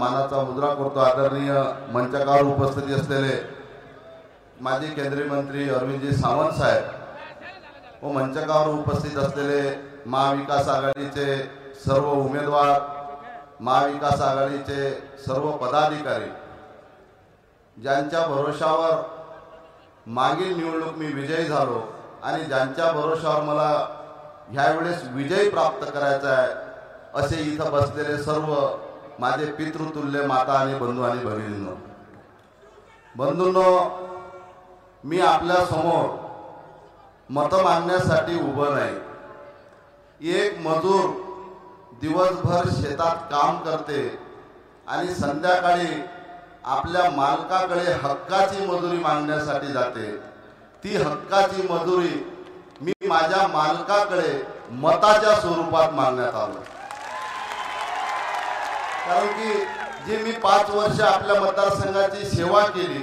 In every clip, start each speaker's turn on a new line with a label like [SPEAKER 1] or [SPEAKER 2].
[SPEAKER 1] मानाचा मुद्रा करतो. आदरणीय मंचकावर उपस्थिती असलेले माजी केंद्रीय मंत्री अरविंदजी सावंत साहेब व मंचकावर उपस्थित असलेले महाविकास आघाडीचे सर्व उमेदवार महाविकास आघाडीचे सर्व पदाधिकारी ज्यांच्या भरोशावर मागील निवडणूक मी विजयी झालो आणि ज्यांच्या भरोशावर मला ह्यावेळेस विजय प्राप्त करायचा आहे असे इथं बसलेले सर्व माझे पितृतुल्य माता आणि बंधू आणि भगिनींनो. बंधूंनो मी आपल्यासमोर मत मागण्यासाठी उभं नाही. एक मजूर दिवसभर शेतात काम करते आणि संध्याकाळी आपल्या मालकाकडे हक्काची मजुरी मागण्यासाठी जाते. ती हक्काची मजुरी मी माझ्या मालकाकडे मताच्या स्वरूपात मागण्यात आलो. कारण की जी मी पाच वर्ष आपल्या मतदारसंघाची सेवा केली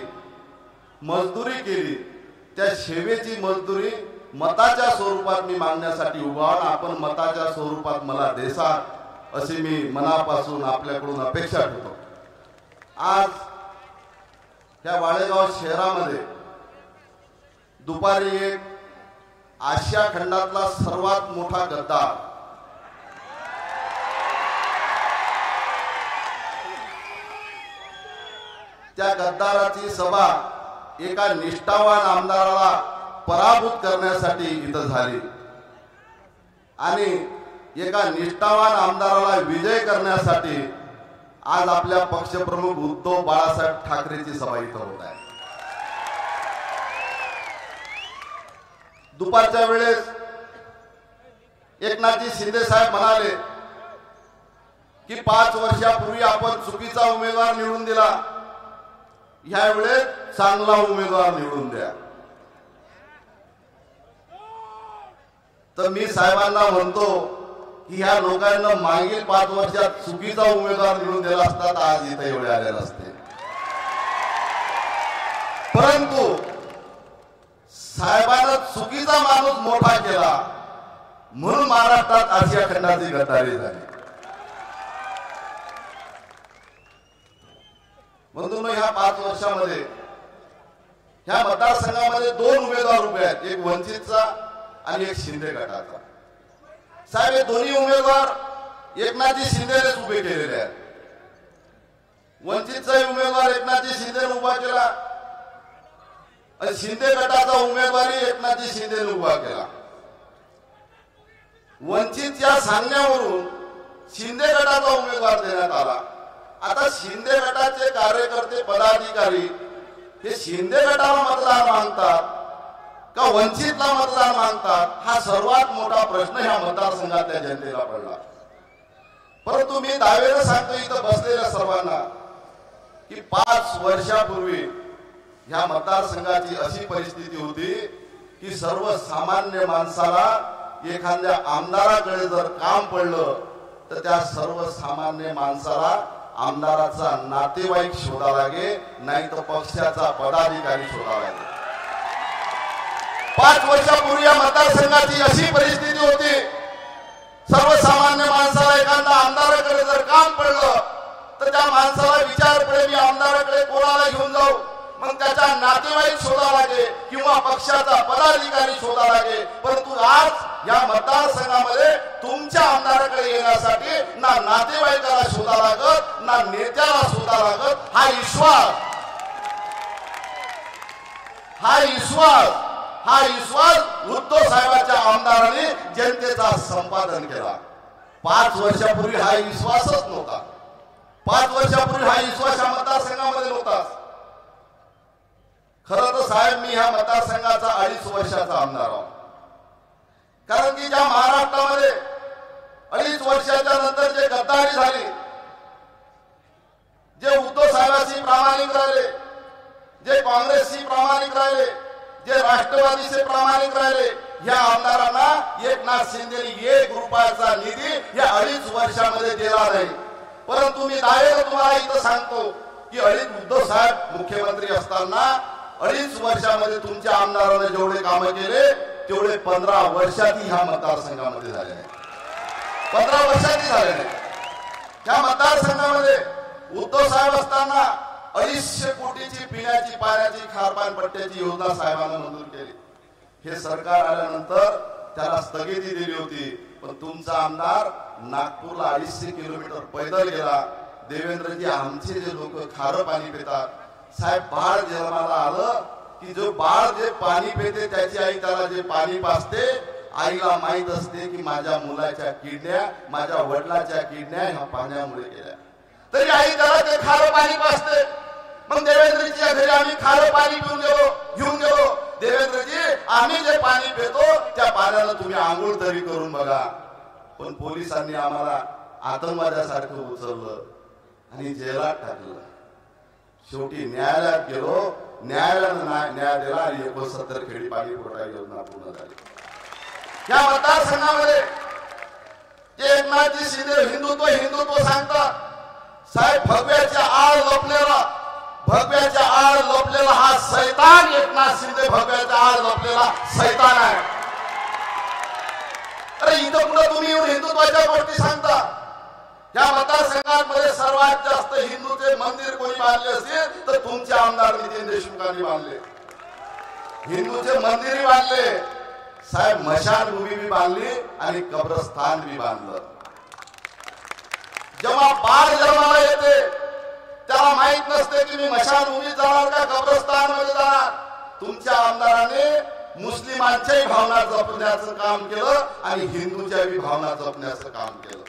[SPEAKER 1] मजदुरी केली त्या सेवेची मजदुरी मताच्या स्वरूपात मी मागण्यासाठी उभा आपण मताच्या स्वरूपात मला देसाल अशी मी मनापासून आपल्याकडून अपेक्षा ठेवतो. आज त्या वाळेगाव शहरामध्ये दुपारी एक आशिया खंडातला सर्वात मोठा गद्दार त्या गद्दाराची सभा एका निष्ठावान आमदाराला पराभूत करण्यासाठी इथं झाली. आणि एका निष्ठावान आमदाराला विजय करण्यासाठी आज आपल्या पक्षप्रमुख उद्धव बाळासाहेब ठाकरेची सभा इथं होत आहे. दुपारच्या वेळेस एकनाथजी शिंदे साहेब म्हणाले की पाच वर्षापूर्वी आपण चुकीचा उमेदवार निवडून दिला. ह्यावेळेस चांगला उमेदवार निवडून द्या. तर मी साहेबांना म्हणतो की ह्या लोकांना मागील पाच वर्षात चुकीचा उमेदवार निवडून दिला असता तर आज इथे एवढे आले नसते परंतु साहेबांना चुकीचा माणूस मोठा केला म्हणून महाराष्ट्रात आशिया खंडाची गद्दारी झाली. म्हणून ह्या पाच वर्षामध्ये ह्या मतदारसंघामध्ये दोन उमेदवार उभे आहेत. एक वंचितचा आणि एक शिंदे गटाचा. साहेब हे दोन्ही उमेदवार एकनाथजी शिंदेनेच उभे केलेले आहेत. वंचितचाही उमेदवार एकनाथजी शिंदेने उभा केला आणि शिंदे गटाचा उमेदवारी एकनाथजी शिंदेने उभा केला. वंचित या सांगण्यावरून शिंदे गटाचा उमेदवार देण्यात आला. आता शिंदे गटाचे कार्यकर्ते पदाधिकारी हे शिंदे गटाला मतदान मागतात का वंचितला मतदान मागतात? हा सर्वात मोठा प्रश्न ह्या मतदारसंघातल्या जनतेला पडला. परंतु मी दावेला सांगतो इथं बसलेल्या सर्वांना की पाच वर्षापूर्वी ह्या मतदारसंघाची अशी परिस्थिती होती की सर्वसामान्य माणसाला एखाद्या आमदाराकडे जर काम पडलं तर त्या सर्वसामान्य माणसाला आमदाराचा नातेवाईक शोधा लागे नाही तर पक्षाचा पदाधिकारी शोधा लागे पाच वर्षापूर्वी या मतदारसंघाची अशी परिस्थिती होती सर्वसामान्य माणसाला एखादा आमदाराकडे जर काम पडलं तर त्या माणसाला विचार पडे मी आमदाराकडे कोणाला घेऊन जाऊ? मग त्याचा नातेवाईक शोधा लागे किंवा पक्षाचा पदाधिकारी शोधा लागे परंतु आज या मतदारसंघामध्ये तुमच्या आमदाराकडे येण्यासाठी ना नातेवाईकाला शोधा लागत ना नेत्याला शोधा लागत हा विश्वास हा विश्वास हा विश्वास उद्धव साहेबांच्या आमदारांनी जनतेचा संपादन केला. पाच वर्षापूर्वी हा विश्वासच नव्हता. पाच वर्षापूर्वी हा विश्वास या मतदारसंघामध्ये नव्हता. खरं तर साहेब मी ह्या मतदारसंघाचा अडीच वर्षाचा आमदार आहोत कारण की ज्या महाराष्ट्रामध्ये अडीच वर्षाच्या नंतर जे गद्दारी झाली जे उद्धव साहेबाशी प्रामाणिक राहिले जे काँग्रेसशी प्रामाणिक राहिले जे राष्ट्रवादीचे प्रामाणिक राहिले या आमदारांना एकनाथ शिंदेनी एक रुपयाचा निधी या अडीच वर्षामध्ये दिला नाही. परंतु मी दावेनं तुम्हाला इथं सांगतो की अडीच उद्धव साहेब मुख्यमंत्री असताना अडीच वर्षामध्ये तुमच्या आमदाराने जेवढे कामं केले तेवढे पंधरा वर्षातही ह्या मतदारसंघामध्ये झाले नाही पंधरा वर्षातही झाले नाही. ह्या मतदारसंघामध्ये उद्धव साहेब असताना अडीचशे कोटीची पिण्याची पाण्याची खारपान पट्ट्याची योजना साहेबांना मंजूर केली. हे सरकार आल्यानंतर त्याला स्थगिती दिली होती. पण तुमचा आमदार नागपूरला अडीचशे किलोमीटर पैदल गेला. देवेंद्रजी आमचे जे लोक खारं पाणी पितात साहेब बाळ जन्माला आलं. की जो बाळ जे पाणी पिते त्याची आई त्याला जे पाणी पाजते आईला माहीत असते की माझ्या मुलाच्या किडण्या माझ्या वडिलाच्या किडण्या ह्या पाण्यामुळे गेल्या. तरी आई त्याला ते खारं पाणी पाजते. मग देवेंद्रजीच्या घरी आम्ही खारं पाणी पिऊन गेलो घेऊन गेलो देवेंद्रजी आम्ही जे पाणी पितो त्या पाण्याला तुम्ही आंघोळ तरी करून बघा. पण पोलिसांनी आम्हाला आतंकवाद्यासारखं उचललं आणि जेलात टाकलं. शेवटी न्यायालयात गेलो न्यायालयानं न्याय दिला आणि एकोणसत्तर खेडी पाणी पुरवठा योजना पूर्ण झाली. या मतदारसंघामध्ये एकनाथजी शिंदे हिंदुत्व हिंदुत्व सांगतात साहेब भगव्याच्या आड लपलेला भगव्याच्या आड लपलेला हा सैतान एकनाथ शिंदे भगव्याच्या आड लपलेला सैतान आहे. अरे इथं कुठं तुम्ही येऊन हिंदुत्व या मतदारसंघांमध्ये सर्वात जास्त हिंदूचे मंदिर कोणी बांधले असतील तर तुमचे आमदार नितीन देशमुखांनी बांधले. हिंदूचे मंदिरही बांधले. साहेब मशानभूमी बी बांधली आणि कब्रस्थान बी बांधलं. जेव्हा बाळ जन्माला येते त्याला माहीत नसते की मी मशानभूमी जाणार का कब्रस्थानमध्ये जाणार. तुमच्या आमदाराने मुस्लिमांच्याही भावना जपण्याचं काम केलं आणि हिंदूच्याही भावना जपण्याचं काम केलं.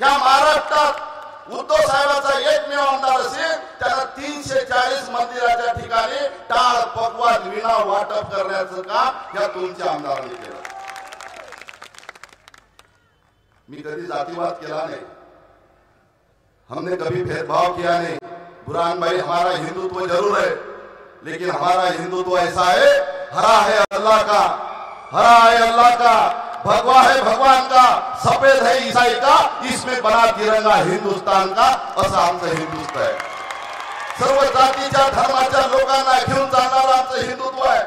[SPEAKER 1] या महाराष्ट्रात उद्धव साहेबाचा एकमेव आमदार असेल त्याला तीनशे चाळीस मंदिराच्या ठिकाणी टाळ पकवान विना वाटप करण्याचं काम या तुमच्या आमदारांनी केलं. मी कधी जातीवाद केला नाही. हमने कभी भेदभाव किया नहीं. बुरान भाई हमारा हिंदुत्व जरूर है लेकिन हमारा हिंदुत्व ऐसा है हरा है अल्लाह का हरा है अल्लाह का। भगवा है भगवान का सफेद है ईसाई का इसमें बना तिरंगा हिंदुस्तान का असं आमचं हिंदुत्व आहे सर्व जातीच्या धर्माच्या लोकांना घेऊन जाणार आमचं हिंदुत्व आहे।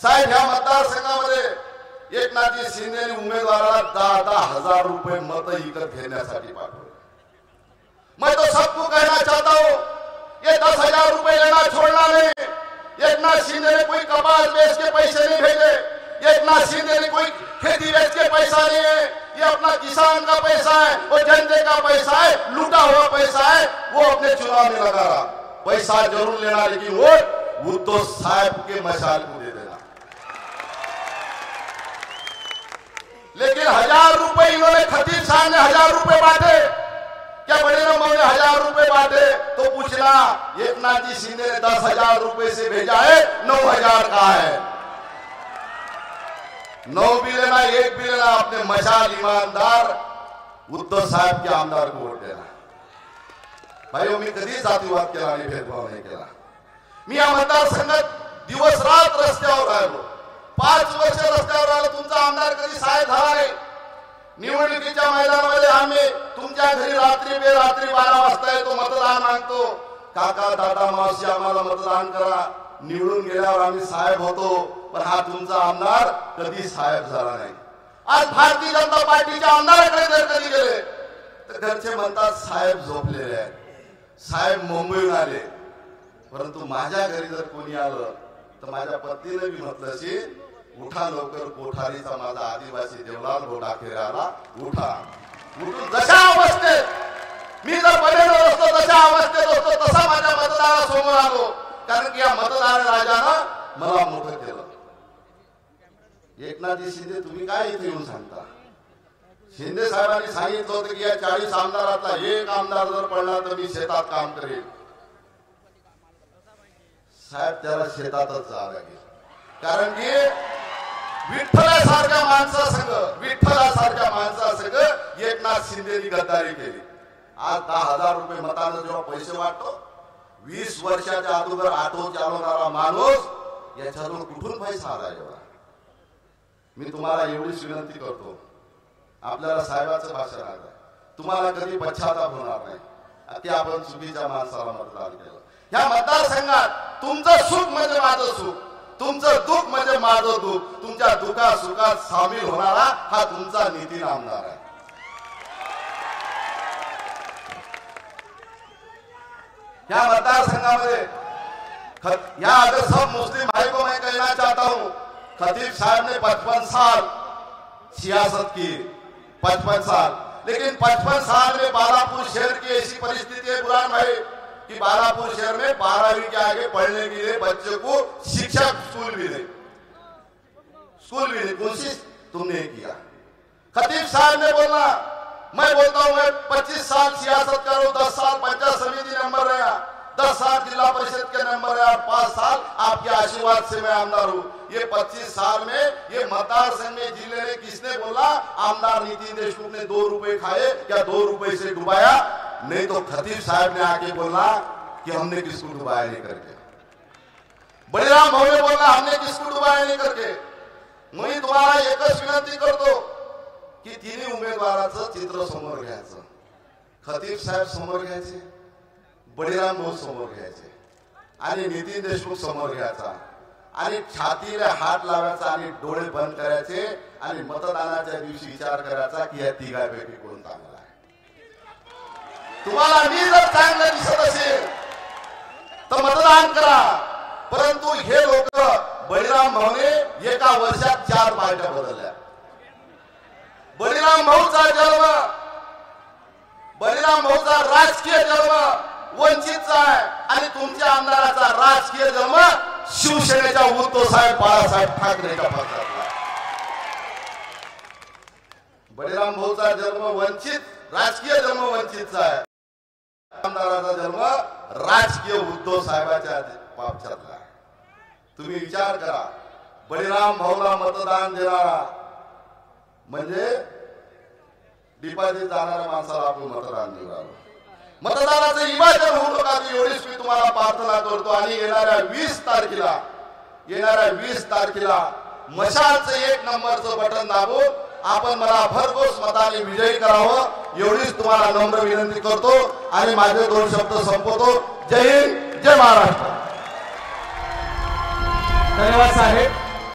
[SPEAKER 1] साहेब ह्या मतदारसंघामध्ये एकनाथजी शिंदेने उमेदवाराला दहा दहा हजार रुपये मत इकत घेण्यासाठी पाठवले. मैं तो सबको कहना चाहता हूँ ये दस हजार रुपए लेना छोड़ना नहीं। एकनाथ शिंदे ने कोई कपास बेच के पैसे नहीं भेजे। एक नाथ शिंदे ने कोई खेती बेच के पैसा नहीं है। ये अपना किसान का पैसा है वो जनते का पैसा है, लूटा हुआ पैसा है, वो अपने चुनाव में लगा रहा। पैसा ज़रूर लेना, लेकिन वोट उद्धव साहब के मशाल को दे देना। लेकिन हज़ार रुपए इन्होंने खतीब साहब ने हज़ार रुपए बांटे। क्या बड़े नंबर ने हज़ार रुपए बांटे? तो पूछना एक नाथ जी शिंदे ने दस हज़ार रुपए से भेजा है, नौ हज़ार का है। नौ भी लेना एक भी लेना अपने मशाल ईमानदार उद्धव साहेब के आमदार को वोट देना। भाई मी कधी जातीवाद केला आणि भेदभाव नाही केला मी या मतदारसंघात दिवस रात रस्त्यावर राहिलो पाच वर्ष रस्त्यावर राहिलो तुमचा आमदार कधी साहेब झाला नाही। निवडणुकीच्या मैदानामध्ये आम्ही तुमच्या घरी रात्री बेरात्री बारा वाजता येतो मतदान मागतो। काका दादा मावशी आम्हाला मतदान करा। निवडून गेल्यावर आम्ही साहेब होतो पण हा तुमचा आमदार कधी साहेब झाला नाही. आज भारतीय जनता पार्टीच्या आमदाराकडे जर कधी गेले तर घरचे म्हणतात साहेब झोपलेले आहेत. साहेब मुंबईहून आले. परंतु माझ्या घरी जर कोणी आलं तर माझ्या पत्नीने मी म्हटलं असेल उठा लवकर कोठारीचा माझा आदिवासी देवलाल घोडा आला उठा. उठून जशा अवस्थेत मी जर बनेलो असतो तशा अवस्थेत असतो तसा माझ्या मतदारासमोर आलो. कारण की या मतदार राजानं मला मोठं केलं. एकनाथजी शिंदे तुम्ही काय इथे येऊन सांगता? शिंदे साहेबांनी सांगितलं होतं की या चाळीस आमदारातला एक आमदार जर पडला तर मी शेतात काम करेन. साहेब त्याला शेतातच जावं लागेल कारण की विठ्ठलासारख्या माणसासंग विठ्ठलासारख्या माणसासंग एकनाथ शिंदेनी गद्दारी केली. आज दहा हजार रुपये मतानं जेव्हा पैसे वाटतो वीस वर्षाच्या अगोदर ऑटो चालवणारा माणूस याच्यातून कुठून पैसा आला एवढा? मी तुम्हाला एवढीच विनंती करतो. आपल्याला साहेबाचं भाषण आलं तुम्हाला कधी पश्चाताप होणार नाही. ते आपण चुकीच्या माणसाला मतदान केलं. ह्या मतदारसंघात तुमचं सुख म्हणजे माझं सुख. तुमचं दुःख म्हणजे माझं दुःख. तुमच्या दुःखा सुखात सामील होणारा हा तुमचा नितीन आमदार आहे. या मतदारसंघामध्ये ख- या अगर सब मुस्लिम भाई को मैं कहना चाहता हूँ, खतीब साहब ने पचपन साल सियासत की, पचपन साल। लेकिन पचपन साल में बालापुर शहर की ऐसी परिस्थिति है बुरान भाई, कि बालापुर शहर में बारहवीं के आगे पढ़ने के लिए बच्चे को शिक्षक स्कूल नहीं स्कूल नहीं कोशिश तुमने किया। खतीब साहब ने बोला मैं बोलता हूँ मैं 25 साल सियासत करूँ 10 साल पंचायत समिति नंबर रहा 10 साल जिला परिषद के नंबर रहा पाँच साल आपके आशीर्वाद से मैं आमदार हूँ। ये 25 साल में, ये मतदार संघ में ज़िले ने किसने बोला, आमदार नितिन देशमुख ने दो रुपए खाए या दो रुपए से डुबाया? नहीं तो खतीब साहब ने आके बोला कि हमने किसको डुबाया नहीं करके। बळीराम भाऊ ने बोला, हमने किसको डुबाया नहीं करके? मी तुम्हाला एकच विनंती करतो की तिन्ही उमेदवाराचं चित्र समोर घ्यायचं. खतीब साहेब समोर घ्यायचे बळीराम भाऊ समोर घ्यायचे आणि नितीन देशमुख समोर घ्यायचा. आणि छातीला हात लावायचा आणि डोळे बंद करायचे आणि मतदानाच्या दिवशी विचार करायचा की या तिघापैकी कोण चांगला आहे. तुम्हाला मी जर चांगलं दिसत असेल तर मतदान करा. परंतु हे लोक बळीराम भाऊने एका वर्षात चार पार्ट्या बदलल्या. बळीराम भाऊचा जन्म बळीराम भाऊचा राजकीय जन्म वंचितचा आहे. आणि तुमच्या आमदाराचा राजकीय जन्म शिवसेनेच्या उद्धव साहेब बाळासाहेब ठाकरेच्या पक्षातला बळीराम भाऊचा जन्म वंचित राजकीय जन्म वंचितचा आहे. आमदाराचा जन्म राजकीय उद्धव साहेबाच्या पक्षातला आहे. तुम्ही विचार करा बळीराम भाऊला मतदान देणारा म्हणजे डिपॉझिट जाणाऱ्या माणसाला आपण मतदान निवडावं मतदानाचं विभाजन होऊ नका एवढीच मी तुम्हाला प्रार्थना करतो. आणि येणाऱ्या वीस तारखेला येणाऱ्या वीस तारखेला मशालचं एक नंबरचं बटन दाबून आपण मला भरघोस मताने विजयी करावं एवढीच तुम्हाला नम्र विनंती करतो. आणि माझे दोन शब्द संपवतो. जय हिंद जय महाराष्ट्र.
[SPEAKER 2] धन्यवाद साहेब.